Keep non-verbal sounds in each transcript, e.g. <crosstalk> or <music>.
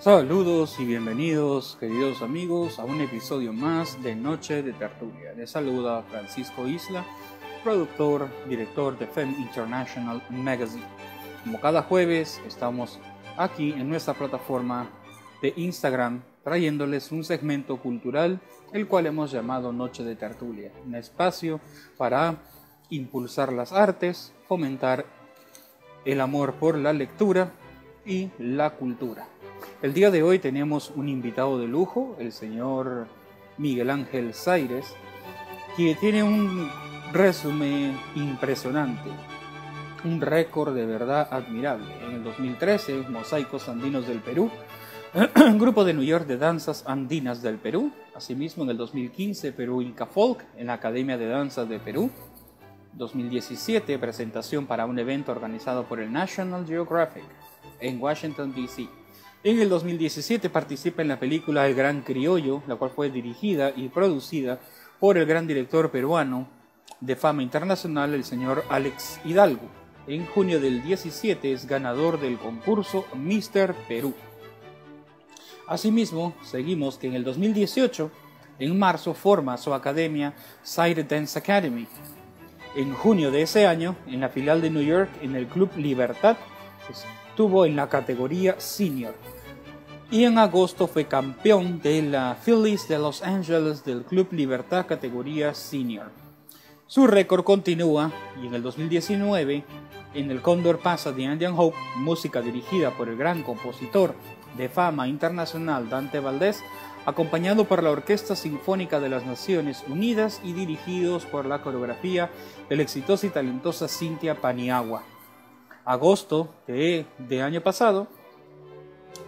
Saludos y bienvenidos, queridos amigos, a un episodio más de Noche de Tertulia. Les saluda Francisco Isla, productor, director de FEM International Magazine. Como cada jueves, estamos aquí en nuestra plataforma de Instagram trayéndoles un segmento cultural, el cual hemos llamado Noche de Tertulia, un espacio para impulsar las artes, fomentar el amor por la lectura y la cultura. El día de hoy tenemos un invitado de lujo, el señor Miguel Ángel Zaires, que tiene un resumen impresionante, un récord de verdad admirable. En el 2013, Mosaicos Andinos del Perú, un <clears throat> grupo de New York de danzas andinas del Perú. Asimismo, en el 2015, Perú Inca Folk en la Academia de Danzas de Perú. 2017, presentación para un evento organizado por el National Geographic en Washington, D.C. En el 2017 participa en la película El Gran Criollo, la cual fue dirigida y producida por el gran director peruano de fama internacional, el señor Alex Hidalgo. En junio del 17 es ganador del concurso Mr. Perú. Asimismo, seguimos que en el 2018, en marzo, forma su academia Side Dance Academy. En junio de ese año, en la filial de New York, en el Club Libertad, estuvo en la categoría senior. Y en agosto fue campeón de la Phillies de Los Angeles del Club Libertad categoría senior. Su récord continúa y en el 2019 en el Condor Pasa de Indian Hope, música dirigida por el gran compositor de fama internacional Dante Valdés, acompañado por la Orquesta Sinfónica de las Naciones Unidas y dirigidos por la coreografía de la exitosa y talentosa Cintia Paniagua agosto de, año pasado,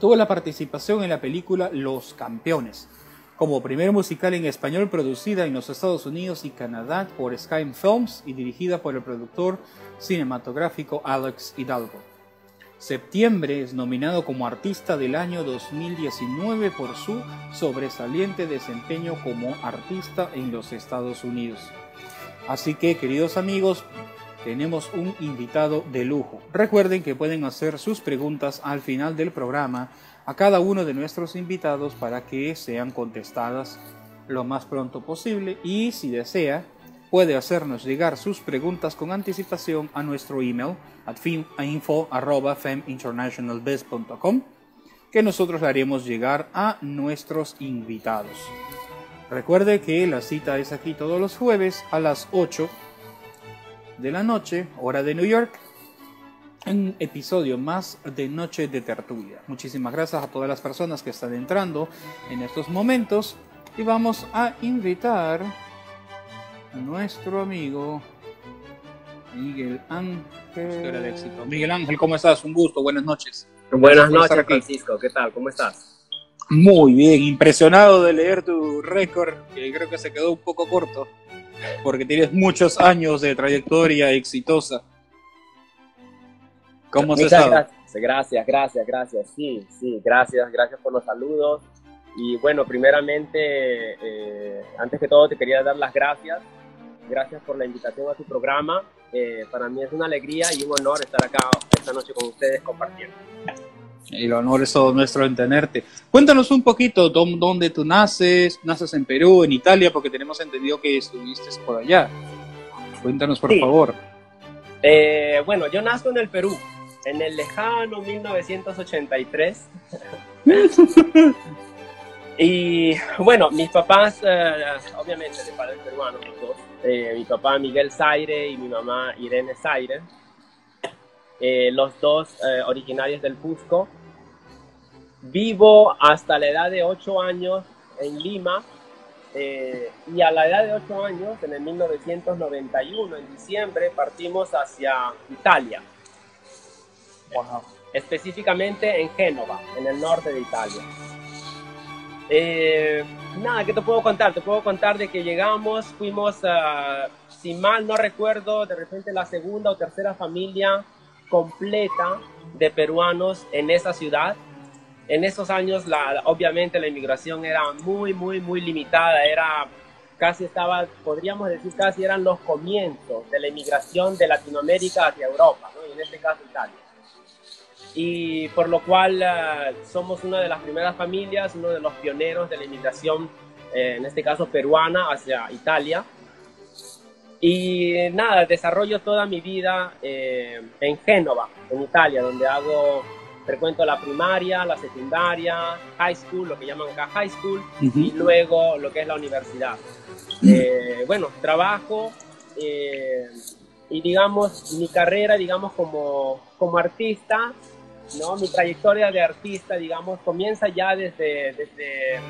tuvo la participación en la película Los Campeones, como primer musical en español producida en los Estados Unidos y Canadá por Sky Films y dirigida por el productor cinematográfico Alex Hidalgo. Septiembre es nominado como Artista del Año 2019 por su sobresaliente desempeño como artista en los Estados Unidos. Así que, queridos amigos, tenemos un invitado de lujo. Recuerden que pueden hacer sus preguntas al final del programa a cada uno de nuestros invitados para que sean contestadas lo más pronto posible y si desea puede hacernos llegar sus preguntas con anticipación a nuestro email at que nosotros le haremos llegar a nuestros invitados. Recuerde que la cita es aquí todos los jueves a las 8 de la noche, hora de New York, un episodio más de Noche de Tertulia. Muchísimas gracias a todas las personas que están entrando en estos momentos y vamos a invitar a nuestro amigo Miguel Ángel. Miguel Ángel, ¿cómo estás? Un gusto, buenas noches. Buenas noches, Francisco. ¿Qué tal? ¿Cómo estás? Muy bien, impresionado de leer tu récord, que creo que se quedó un poco corto porque tienes muchos años de trayectoria exitosa. ¿Cómo se Gracias, gracias, gracias, gracias. Sí, sí, gracias, gracias por los saludos. Y bueno, primeramente, eh, antes que todo, te quería dar las gracias. Gracias por la invitación a tu programa. Eh, para mí es una alegría y un honor estar acá esta noche con ustedes compartiendo. El honor es todo nuestro en tenerte. Cuéntanos un poquito dónde tú naces, naces en Perú, en Italia, porque tenemos entendido que estuviste por allá. Cuéntanos, por favor. Eh, bueno, yo nazco en el Perú, en el lejano 1983. <laughs> y bueno, mis papás, eh, obviamente de padres peruanos. Eh, mi papá Miguel Zaire y mi mamá Irene Zaire eh, los dos eh, originarios del Cusco. Vivo hasta la edad de 8 años en Lima eh, y a la edad de 8 años, en el 1991, en diciembre, partimos hacia Italia. Específicamente en Génova, en el norte de Italia. nada, ¿qué te puedo contar? Te puedo contar de que llegamos, fuimos, si mal no recuerdo, de repente la segunda o tercera familia completa de peruanos en esa ciudad. En esos años, la, obviamente, la inmigración era muy, muy, muy limitada. Era casi estaba, podríamos decir, casi eran los comienzos de la inmigración de Latinoamérica hacia Europa, y en este caso Italia. y por lo cual eh, somos una de las primeras familias, uno de los pioneros de la inmigración, eh, en este caso peruana, hacia Italia. Y nada, desarrollo toda mi vida eh, en Génova, en Italia, donde hago, frecuento la primaria, la secundaria, high school, lo que llaman acá high school, y luego lo que es la universidad. bueno, trabajo y digamos, mi carrera, digamos, como, como artista ¿no? Mi trayectoria de artista, digamos, comienza ya desde, desde,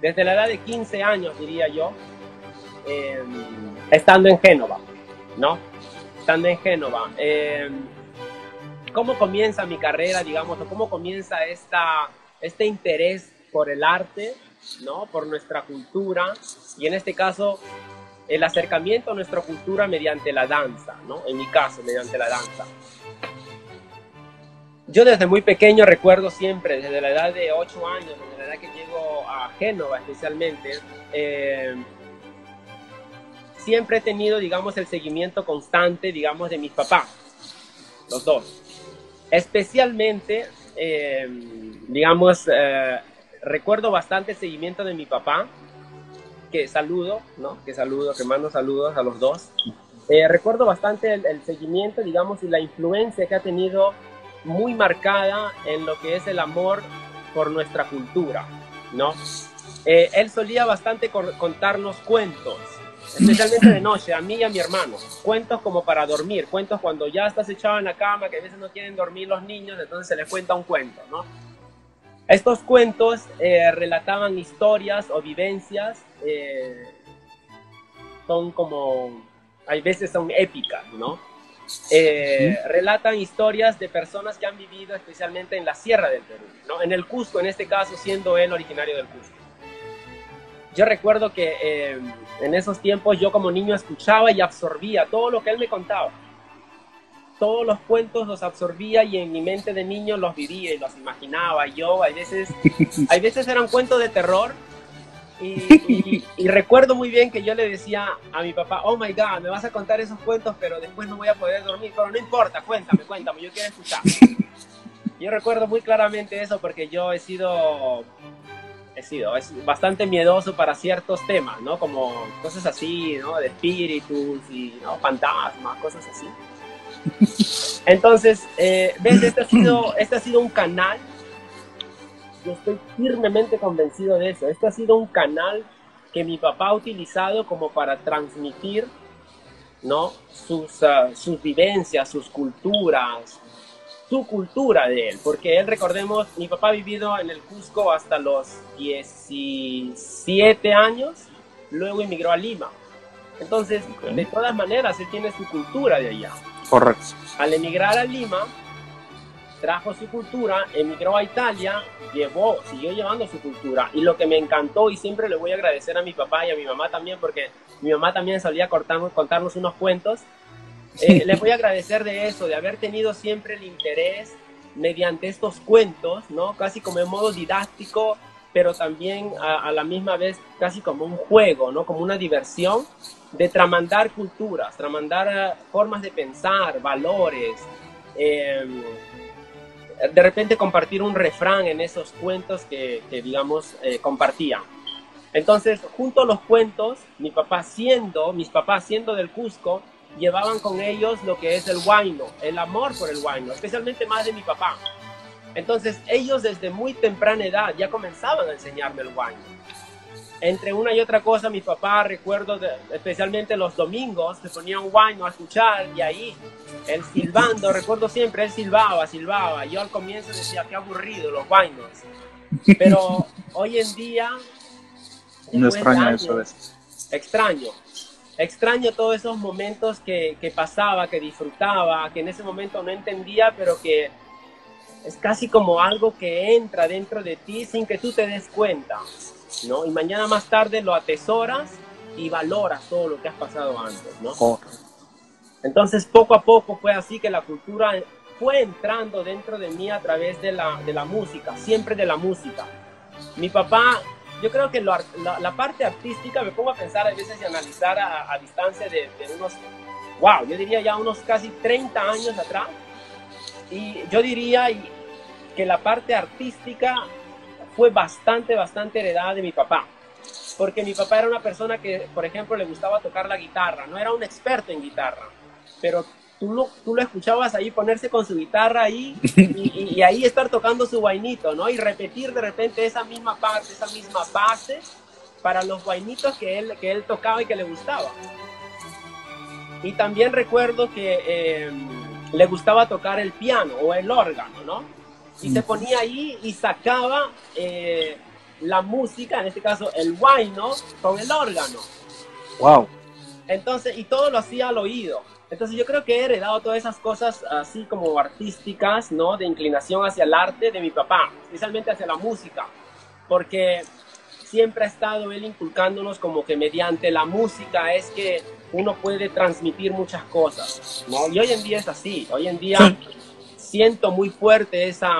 desde la edad de 15 años, diría yo, em, estando en Génova, ¿no? Estando en Génova. Em, ¿Cómo comienza mi carrera, digamos, o cómo comienza esta, este interés por el arte, ¿no? Por nuestra cultura, y en este caso, el acercamiento a nuestra cultura mediante la danza, ¿no? En mi caso, mediante la danza. Yo desde muy pequeño recuerdo siempre, desde la edad de 8 años, desde la edad que llego a Génova especialmente, eh, siempre he tenido, digamos, el seguimiento constante, digamos, de mis papás, los dos. Especialmente, eh, digamos, eh, recuerdo bastante el seguimiento de mi papá, que saludo, ¿no? Que saludo, que mando saludos a los dos. recuerdo bastante el, el seguimiento, digamos, y la influencia que ha tenido muy marcada en lo que es el amor por nuestra cultura, ¿no? Eh, él solía bastante contarnos cuentos, especialmente de noche, a mí y a mi hermano. Cuentos como para dormir, cuentos cuando ya estás echado en la cama, que a veces no quieren dormir los niños, entonces se les cuenta un cuento, ¿no? Estos cuentos eh, relataban historias o vivencias, eh, son como, hay veces son épicas, ¿no? Eh, relatan historias de personas que han vivido especialmente en la Sierra del Perú, ¿no? en el Cusco, en este caso siendo él originario del Cusco. Yo recuerdo que eh, en esos tiempos yo como niño escuchaba y absorbía todo lo que él me contaba. Todos los cuentos los absorbía y en mi mente de niño los vivía y los imaginaba. Yo, hay veces, <laughs> hay veces eran cuentos de terror y, <laughs> recuerdo muy bien que yo le decía a mi papá, oh my God, me vas a contar esos cuentos, pero después no voy a poder dormir. Pero no importa, cuéntame, cuéntame, yo quiero escuchar. <laughs> Yo recuerdo muy claramente eso porque yo he sido, sido bastante miedoso para ciertos temas, ¿no? Como cosas así, ¿no? De espíritus y ¿no? fantasmas, cosas así. Entonces, eh, ¿ves? Este ha, sido, este ha sido un canal yo estoy firmemente convencido de eso. Este ha sido un canal que mi papá ha utilizado como para transmitir ¿no? sus, ah, sus vivencias, sus culturas, su cultura de él. Porque él, recordemos, mi papá ha vivido en el Cusco hasta los 17 años, luego emigró a Lima. Entonces, de todas maneras, él tiene su cultura de allá. Correcto. Al emigrar a Lima, trajo su cultura, emigró a Italia, llevó, siguió llevando su cultura. Y lo que me encantó, y siempre le voy a agradecer a mi papá y a mi mamá también, porque mi mamá también solía cortarnos, contarnos unos cuentos, eh, les voy a agradecer de eso, de haber tenido siempre el interés mediante estos cuentos, ¿no? Casi como en modo didáctico, pero también a, la misma vez casi como un juego, ¿no? Como una diversión de tramandar culturas, tramandar eh, formas de pensar, valores, eh, de repente compartir un refrán en esos cuentos que, digamos, eh, compartían. Entonces, junto a los cuentos, mi papá siendo, mis papás siendo del Cusco, llevaban con ellos lo que es el huayno, el amor por el huayno, especialmente más de mi papá. Entonces, ellos desde muy temprana edad ya comenzaban a enseñarme el huayno entre una y otra cosa, mi papá, recuerdo especialmente los domingos, se ponía un baño a escuchar y ahí, él silbando, recuerdo siempre, él silbaba, silbaba. Yo al comienzo decía, qué aburrido los baños. Pero <laughs> hoy en día... No extraño eso. Extraño. Extraño todos esos momentos que, que pasaba, que disfrutaba, que en ese momento no entendía, pero que es casi como algo que entra dentro de ti sin que tú te des cuenta. ¿no? Y mañana más tarde lo atesoras y valoras todo lo que has pasado antes, ¿no? Entonces, poco a poco fue así que la cultura fue entrando dentro de mí a través de la, de la música, siempre de la música. Mi papá, yo creo que la, la, parte artística, me pongo a pensar a veces y analizar a, a distancia de, de, unos, wow, yo diría ya unos casi 30 años atrás. Y yo diría, que la parte artística fue bastante, bastante heredada de mi papá. Porque mi papá era una persona que, por ejemplo, le gustaba tocar la guitarra. No era un experto en guitarra, pero tú lo, tú lo escuchabas ahí ponerse con su guitarra ahí <laughs> y, y, ahí estar tocando su vainito, ¿no? Y repetir de repente esa misma parte, esa misma base para los vainitos que él, que él tocaba y que le gustaba. Y también recuerdo que eh, le gustaba tocar el piano o el órgano, ¿no? Y se ponía ahí y sacaba eh, la música, en este caso el vaino, con el órgano. ¡Wow! Entonces, y todo lo hacía al oído. Entonces yo creo que he heredado todas esas cosas así como artísticas, ¿no? De inclinación hacia el arte de mi papá, especialmente hacia la música, porque siempre ha estado él inculcándonos como que mediante la música es que uno puede transmitir muchas cosas, ¿no? Y hoy en día es así, hoy en día siento muy fuerte esa,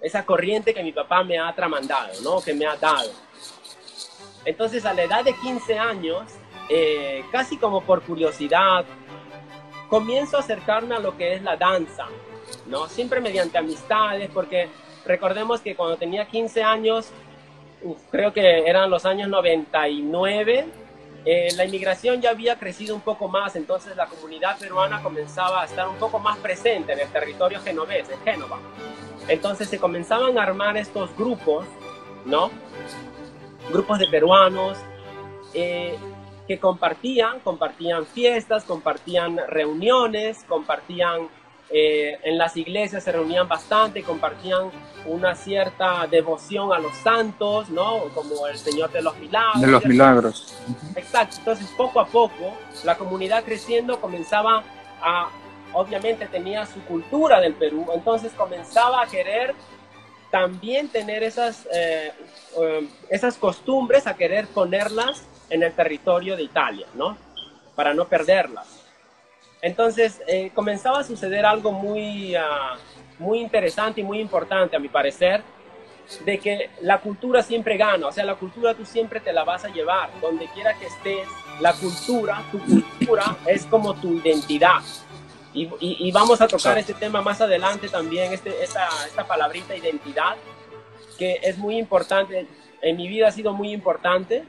esa corriente que mi papá me ha tramandado, ¿no? Que me ha dado. Entonces a la edad de 15 años, eh, casi como por curiosidad, comienzo a acercarme a lo que es la danza, ¿no? Siempre mediante amistades, porque recordemos que cuando tenía 15 años, creo que eran los años 99, eh, la inmigración ya había crecido un poco más, entonces la comunidad peruana comenzaba a estar un poco más presente en el territorio genovés, en Génova. Entonces se comenzaban a armar estos grupos, ¿no? Grupos de peruanos, eh, que compartían, compartían fiestas, compartían reuniones, compartían eh, en las iglesias se reunían bastante, compartían una cierta devoción a los santos, ¿no? Como el Señor de los Milagros. De los milagros. Exacto. Entonces, poco a poco, la comunidad creciendo comenzaba a, obviamente tenía su cultura del Perú, entonces comenzaba a querer también tener esas, eh, eh, esas costumbres, a querer ponerlas en el territorio de Italia, ¿no? Para no perderlas. Entonces eh, comenzaba a suceder algo muy, uh, muy interesante y muy importante, a mi parecer, de que la cultura siempre gana, o sea, la cultura tú siempre te la vas a llevar, donde quiera que estés, la cultura, tu cultura es como tu identidad. Y, y, y vamos a tocar este tema más adelante también, este, esta, esta palabrita identidad, que es muy importante, en mi vida ha sido muy importante,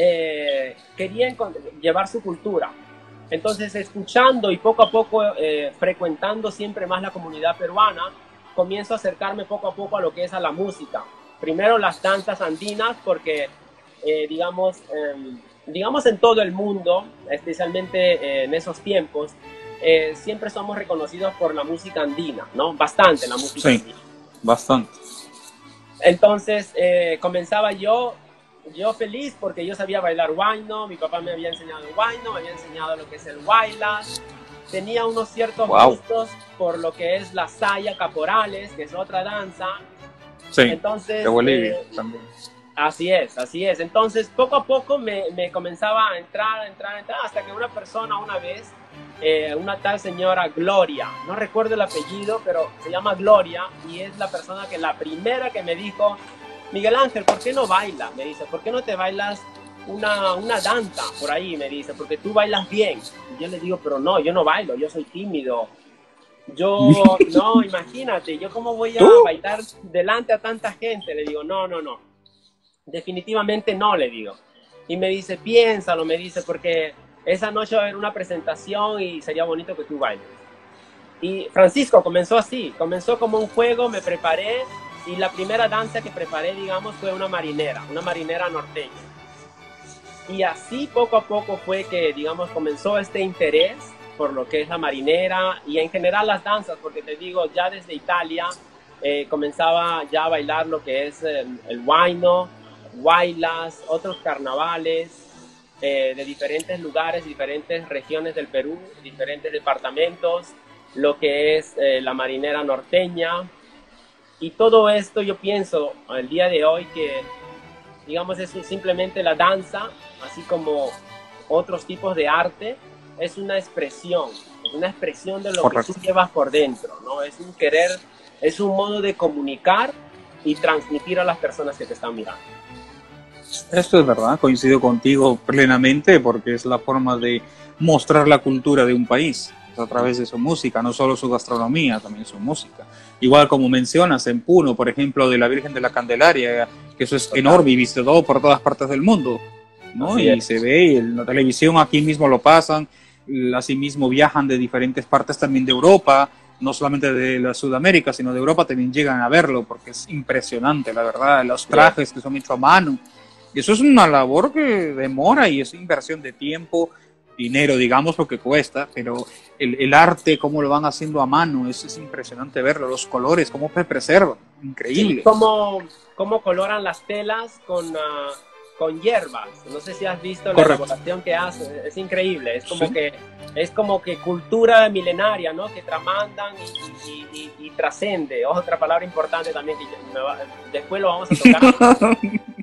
eh, querían llevar su cultura. Entonces, escuchando y poco a poco eh, frecuentando siempre más la comunidad peruana, comienzo a acercarme poco a poco a lo que es a la música. Primero las danzas andinas, porque, eh, digamos, eh, digamos en todo el mundo, especialmente en esos tiempos, eh, siempre somos reconocidos por la música andina, ¿no? Bastante la música Sí. andina. Bastante. Entonces eh, comenzaba yo, yo feliz porque yo sabía bailar huayno, mi papá me había enseñado el huayno, me había enseñado lo que es el huaylas, tenía unos ciertos Wow. gustos por lo que es la saya caporales, que es otra danza. Sí. Entonces, De Bolivia eh, también. Así es, así es. Entonces, poco a poco me, me comenzaba a entrar, a entrar, a entrar, hasta que una persona una vez, eh, una tal señora Gloria, no recuerdo el apellido, pero se llama Gloria y es la persona que la primera que me dijo, Miguel Ángel, ¿por qué no bailas? Me dice, ¿por qué no te bailas una, una danza por ahí? Me dice, porque tú bailas bien. Y yo le digo, pero no, yo no bailo, yo soy tímido. Yo, <laughs> no, imagínate, yo cómo voy a ¿Tú? bailar delante a tanta gente. Le digo, no, no, no. Definitivamente no, le digo. Y me dice, piénsalo, me dice, porque esa noche va a haber una presentación y sería bonito que tú bailes. Y Francisco comenzó así, comenzó como un juego, me preparé y la primera danza que preparé, digamos, fue una marinera, una marinera norteña. Y así poco a poco fue que, digamos, comenzó este interés por lo que es la marinera y en general las danzas, porque te digo, ya desde Italia eh, comenzaba ya a bailar lo que es el, el huayno, huaylas, otros carnavales eh, de diferentes lugares, diferentes regiones del Perú, diferentes departamentos, lo que es eh, la marinera norteña. Y todo esto yo pienso el día de hoy que, digamos, es simplemente la danza, así como otros tipos de arte, es una expresión, es una expresión de lo Correcto. que tú llevas por dentro, ¿no? Es un querer, es un modo de comunicar y transmitir a las personas que te están mirando. Esto es verdad, coincido contigo plenamente porque es la forma de mostrar la cultura de un país. A través de su música, no solo su gastronomía, también su música. Igual como mencionas en Puno, por ejemplo, de la Virgen de la Candelaria, que eso es enorme y visto todo por todas partes del mundo, ¿no? y se ve, en la televisión aquí mismo lo pasan, asimismo viajan de diferentes partes también de Europa, no solamente de la Sudamérica, sino de Europa también llegan a verlo, porque es impresionante, la verdad, los trajes que son hechos a mano. Y eso es una labor que demora y es inversión de tiempo, dinero, digamos, lo que cuesta, pero el, el arte, cómo lo van haciendo a mano, es, es impresionante verlo, los colores, cómo se preservan, increíble. cómo, cómo coloran las telas con... Uh, con hierbas. No sé si has visto la elaboración que hace, es increíble. Es como que es como que cultura milenaria, ¿no? Que tramandan y, trascende. Otra palabra importante también que después lo vamos a tocar. <laughs>